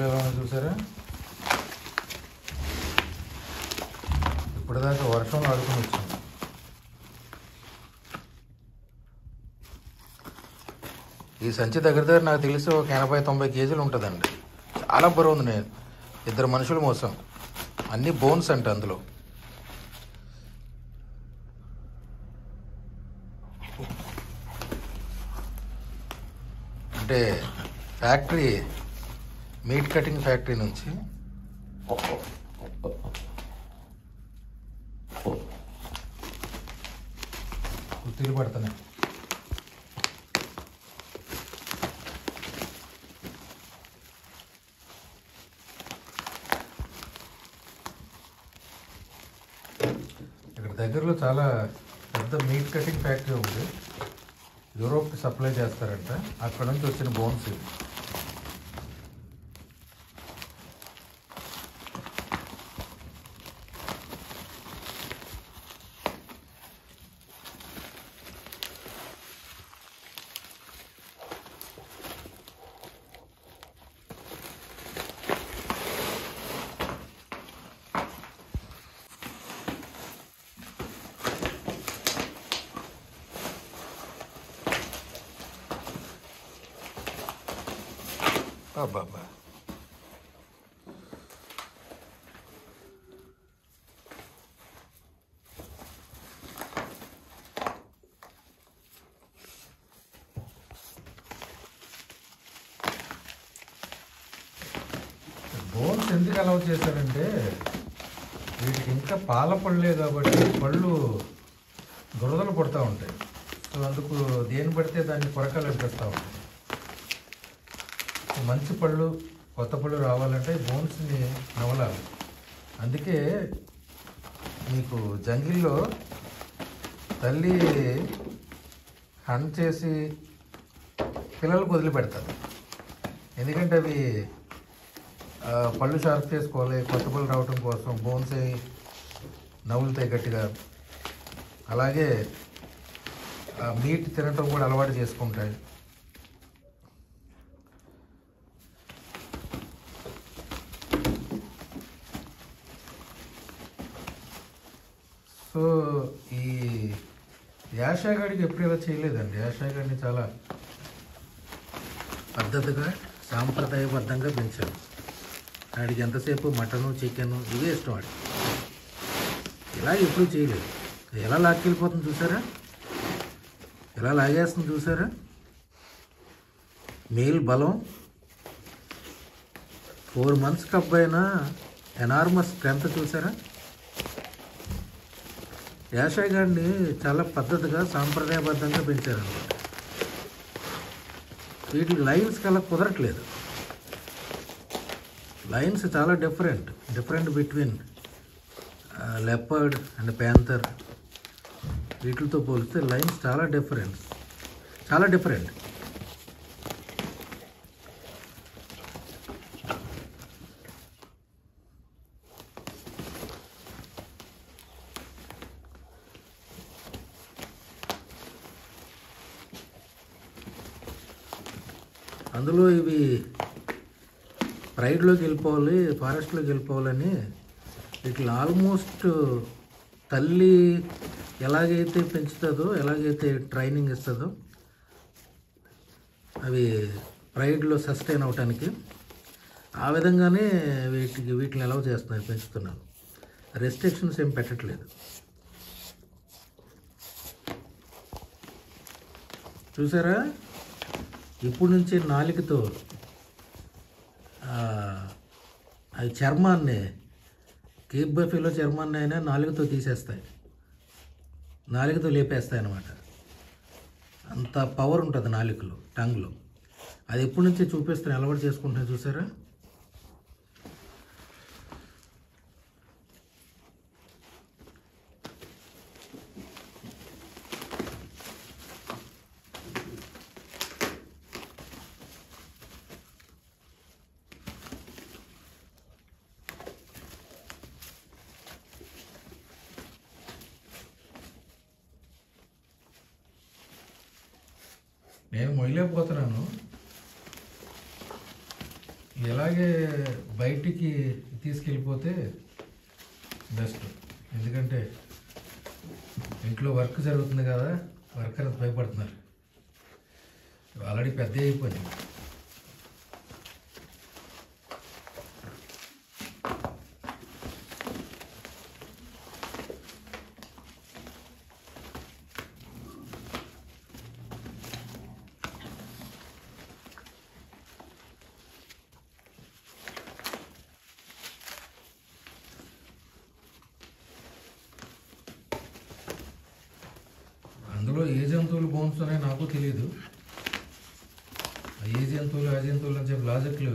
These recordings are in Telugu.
చూడండి చూసారా? ఇప్పటిదాకా వర్షంలో ఆడుకుని వచ్చాం ఈ సంచి దగ్గర దగ్గర నాకు తెలిసి ఒక ఎనభై తొంభై కేజీలు ఉంటుందండి. చాలా బరువు ఉంది నేను. ఇద్దరు మనుషులు మోసం. అన్ని బోన్స్ అంట అందులో. అంటే ఫ్యాక్టరీ మీట్ కటింగ్ ఫ్యాక్టరీ నుంచి గుర్తులు పడుతున్నాయి. ఇక్కడ దగ్గరలో చాలా పెద్ద మీట్ కటింగ్ ఫ్యాక్టరీ ఉంది. యూరోప్కి సప్లై చేస్తారంట. అక్కడ నుంచి వచ్చిన బోన్స్ ఇవి. అబ్బాబ్బా బోన్స్ ఎందుకు అలౌ చేశారంటే వీటికి ఇంకా పాల పళ్ళే కాబట్టి పళ్ళు దురదలు పడుతూ ఉంటాయి. సో అందుకు దేని పడితే దాన్ని కొరకలు అనిపిస్తూ ఉంటాయి. మంచి పళ్ళు కొత్త పళ్ళు రావాలంటే బోన్స్ని నవలాలి. అందుకే మీకు జంగిల్లో తల్లి హన్ చేసి పిల్లలకు వదిలిపెడతారు. ఎందుకంటే అవి పళ్ళు షార్ప్ చేసుకోవాలి కొత్త పళ్ళు రావటం కోసం బోన్స్ అవి నవ్వులుతాయి గట్టిగా. అలాగే మీట్ తినటం కూడా అలవాటు చేసుకుంటాయి. సో ఈ యాషాగాడికి ఎప్పుడు ఇలా చేయలేదండి. యాషాగాడిని చాలా పద్ధతిగా సాంప్రదాయబద్ధంగా పెంచాడు వాడికి ఎంతసేపు మటను చికెను ఇవే ఇష్టం వాడికి ఇలా ఎప్పుడు చేయలేదు. ఎలా లాక్కెళ్ళిపోతుంది చూసారా? ఎలా లాగేస్తుంది చూసారా? మేల్ బలం. ఫోర్ మంత్స్కి అబ్బాయినా ఎనార్మస్ స్ట్రెంత్ చూసారా? యాషాయ్ గారిని చాలా పద్ధతిగా సాంప్రదాయబద్ధంగా పెంచారు అనమాట వీటి లైన్స్ కల్లా కుదరట్లేదు. లైన్స్ చాలా different different between leopard and panther. వీటితో పోలిస్తే లైన్స్ చాలా డిఫరెంట్ చాలా డిఫరెంట్. అందులో ఇవి రైడ్లోకి వెళ్ళిపోవాలి ఫారెస్ట్లోకి వెళ్ళిపోవాలని వీటిని ఆల్మోస్ట్ తల్లి ఎలాగైతే పెంచుతుందో ఎలాగైతే ట్రైనింగ్ ఇస్తుందో అవి ప్రైడ్లో సస్టైన్ అవటానికి ఆ విధంగానే వీటికి వీటిని ఎలా చేస్తున్నాయి పెంచుతున్నాను. రెస్ట్రిక్షన్స్ ఏం పెట్టట్లేదు. చూసారా? ఇప్పుడు నుంచి నాలికతో అది చర్మాన్ని కేప్ బఫీలో చర్మాన్ని అయినా నాలుగుతో తీసేస్తాయి. నాలుగుతో లేపేస్తాయి అన్నమాట అంత పవర్ ఉంటుంది నాలుగులో టంగ్లో. అది ఎప్పటి నుంచే చూపిస్తాను అలవాటు చేసుకుంటున్నా చూసారా? నేను మొయ్యలేకపోతున్నాను. ఇలాగే బయటికి తీసుకెళ్ళిపోతే బెస్ట్. ఎందుకంటే ఇంట్లో వర్క్ జరుగుతుంది కదా వర్కర్ భయపడుతున్నారు. ఆల్రెడీ పెద్ద అయిపోయింది అందులో ఏ జంతువులు నాకు తెలియదు ఏ జంతువులు ఆ జంతువులు అని చెప్పి లాజిక్లు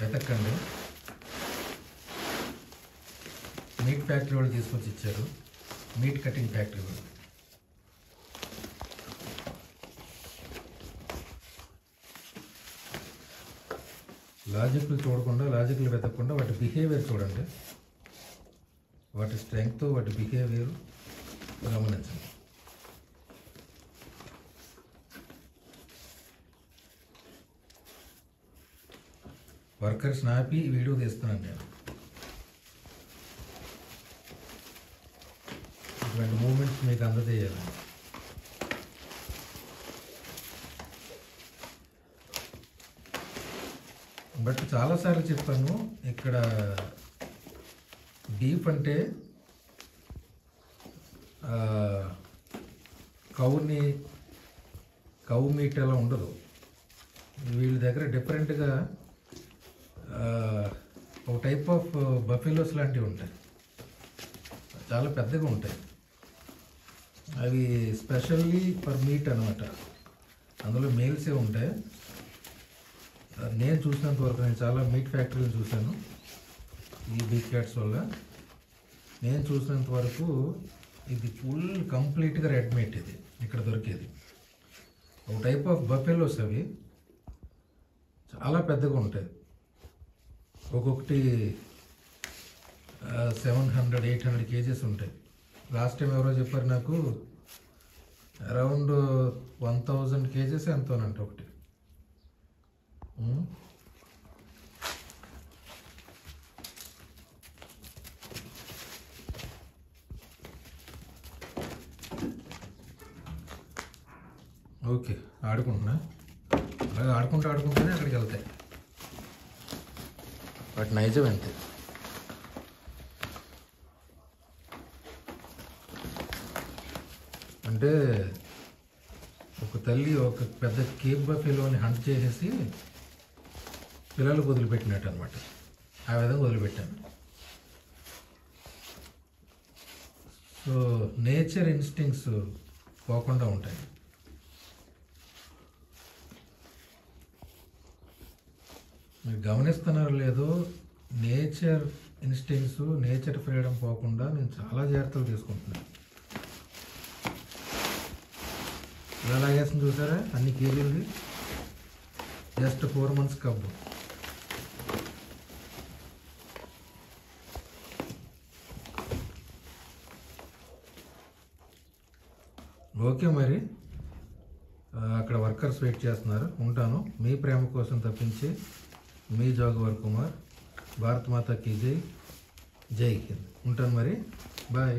వెతక్కండి. మీట్ ఫ్యాక్టరీ వాళ్ళు తీసుకొచ్చి ఇచ్చారు. మీట్ కటింగ్ ఫ్యాక్టరీ వాళ్ళు. లాజిక్లు చూడకుండా లాజిక్లు వెతకకుండా వాటి బిహేవియర్ చూడండి. వాటి స్ట్రెంగ్త్ వాటి బిహేవియర్ గమనించండి. వర్కర్స్ నాపి వీడియో తీస్తున్నాను నేను. ఇటువంటి మూమెంట్స్ మీకు అందజేయాలి. బట్ చాలాసార్లు చెప్పాను ఇక్కడ డీప్ అంటే కౌని కౌ మీట్ అలా ఉండదు. వీళ్ళ దగ్గర డిఫరెంట్గా ఒక టైప్ ఆఫ్ బఫెలోస్ లాంటివి ఉంటాయి. చాలా పెద్దగా ఉంటాయి. అవి స్పెషల్లీ ఫర్ మీట్ అనమాట అందులో మేల్సే ఉంటాయి. నేను చూసినంత వరకు నేను చాలా మీట్ ఫ్యాక్టరీలు చూశాను. ఈ బిగ్ క్యాట్స్ వల్ల. నేను చూసినంత వరకు ఇది ఫుల్ కంప్లీట్గా రెడ్ మీట్ ఇది. ఇక్కడ దొరికేది. ఒక టైప్ ఆఫ్ బఫెలోస్ అవి. చాలా పెద్దగా ఉంటాయి. ఒక్కొక్కటి seven hundred eight hundred kgs ఉంటాయి. లాస్ట్ టైం ఎవరో చెప్పారు నాకు అరౌండ్ వన్ థౌజండ్ కేజెస్ ఎంతోనంట ఒకటి. ఓకే ఆడుకుంటున్నా. అలాగే ఆడుకుంటూ ఆడుకుంటూనే అక్కడికి వెళ్తాయి. వాటి నైజం అంతే అంటే ఒక తల్లి ఒక పెద్ద కేప్ బఫీలోని హంట్ చేసేసి పిల్లలకు వదిలిపెట్టినట్టు అనమాట ఆ విధంగా వదిలిపెట్టాను. సో నేచర్ ఇన్స్టింగ్స్ పోకుండా ఉంటాయి. మీరు గమనిస్తున్నారో లేదో నేచర్ ఇన్స్టింగ్స్ నేచర్ ఫ్రీడమ్ పోకుండా నేను చాలా జాగ్రత్తలు తీసుకుంటున్నాను. ఎలా లాగేస్తుంది చూసారా? అన్ని కేజీలది just four months cub okay మరి. అక్కడ వర్కర్స్ వెయిట్ చేస్తున్నారు. ఉంటాను. మీ ప్రేమ కోసం తప్పించి మీ జోగవర్ కుమార్ భారత్ మాత కీ జై జై హింద్ ఉంటాను మరి బాయ్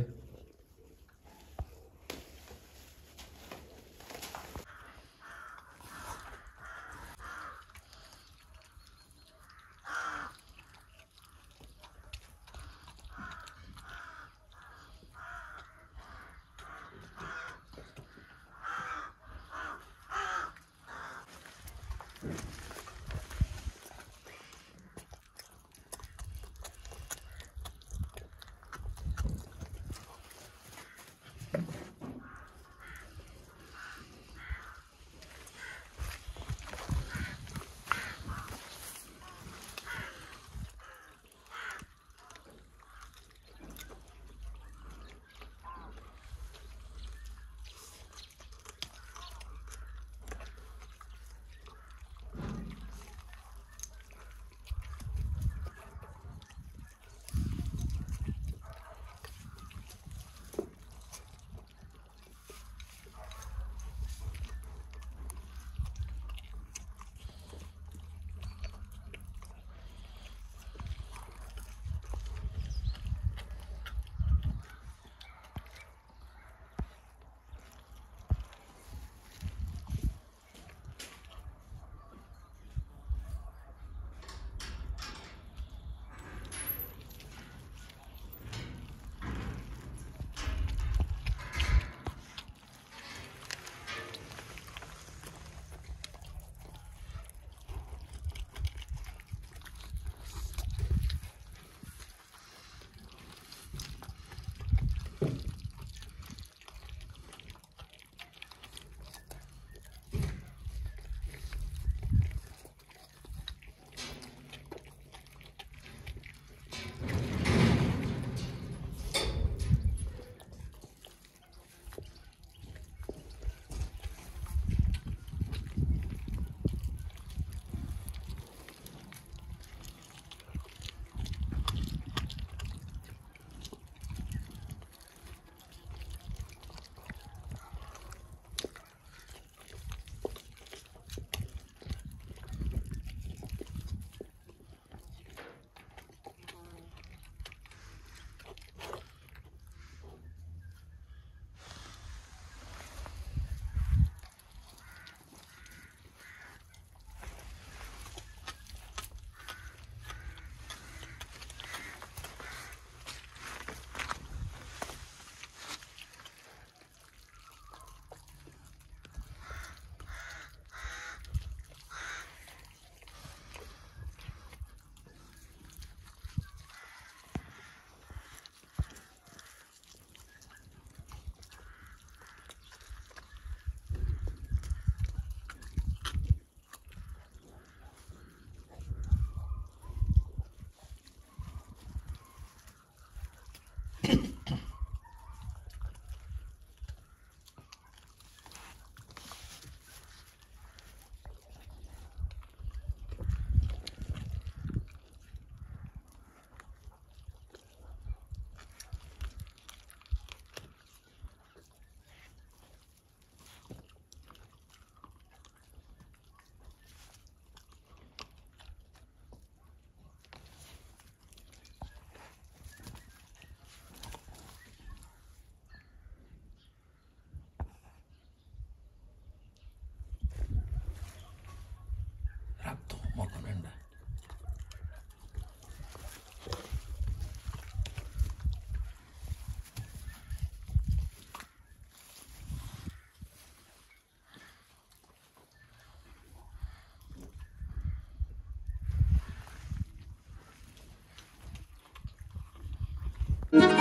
Bye.